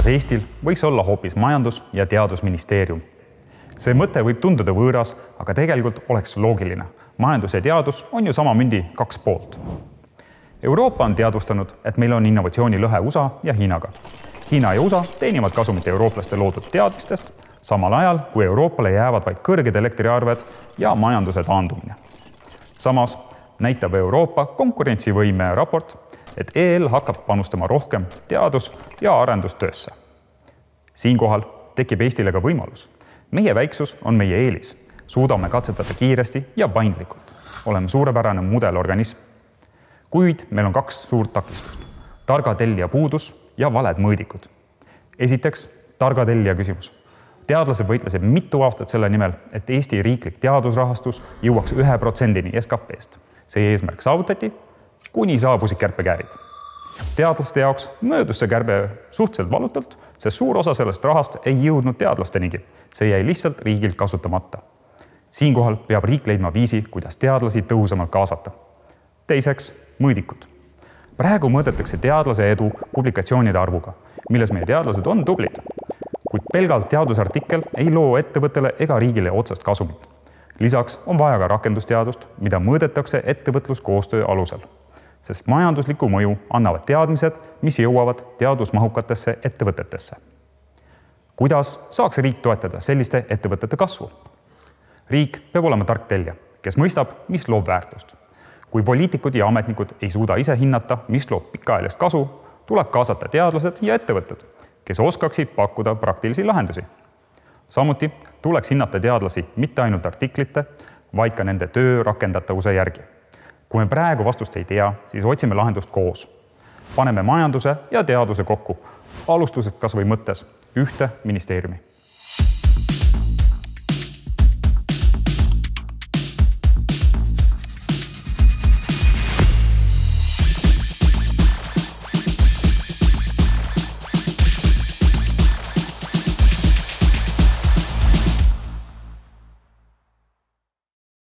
kas Eestil võiks olla hoopis Majandus- ja Teadusministeerium? see mõte võib tunduda võõras, aga tegelikult oleks loogiline. majandus ja teadus on ju sama mündi kaks poolt. Euroopa on teadvustanud, et meil on innovatsioonilõhe USA ja Hiinaga. Hiina ja USA teenivad kasumit eurooplaste loodud teadmistest, samal ajal kui Euroopale jäävad vaid kõrged elektriarved ja majanduse taandumine. samas näitab Euroopa konkurentsivõime raport, et EL hakkab panustama rohkem teadus- ja arendustöösse. siinkohal tekib Eestile ka võimalus. meie väiksus on meie eelis, suudame katsetada kiiresti ja paindlikult. oleme suurepärane mudelorganism. kuid meil on kaks suurt takistust. targa tellija puudus ja valed mõõdikud. esiteks, targa tellija küsimus teadlased võitlesid mitu aastat selle nimel, et Eesti riiklik teadusrahastus jõuaks ühe protsendini SKP-st. see eesmärk saavutati kuni saabusid kärpekäärid. teadlaste jaoks möödus see kärbe suhteliselt valutult, sest suur osa sellest rahast ei jõudnud teadlastenigi. see jäi lihtsalt riigil kasutamata. siinkohal peab riik leidma viisi, kuidas teadlasi tõhusamalt kaasata. teiseks, mõõdikud. praegu mõõdetakse teadlase edu publikatsioonide arvuga, milles meie teadlased on tublid. kuid pelgalt teadusartikkel ei loo ettevõttele ega riigile otsest kasumit lisaks on vaja ka rakendusteadust, mida mõõdetakse ettevõtluskoostöö alusel sest majanduslikku mõju annavad teadmised, mis jõuavad teadusmahukatesse ettevõtetesse. kuidas saaks riik toetada selliste ettevõtete kasvu? riik peab olema tark tellija, kes mõistab, mis loob väärtust. kui poliitikud ja ametnikud ei suuda ise hinnata, mis loob pikaajalist kasu, tuleb kaasata teadlased ja ettevõtted, kes oskaksid pakkuda praktilisi lahendusi. samuti tuleks hinnata teadlasi mitte ainult artiklite, vaid ka nende töö rakendatavuse järgi kui me praegu vastust ei tea, siis otsime lahendust koos. paneme majanduse ja teaduse kokku, alustuseks kas või mõttes ühte ministeeriumi